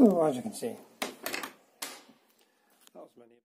So as you can see.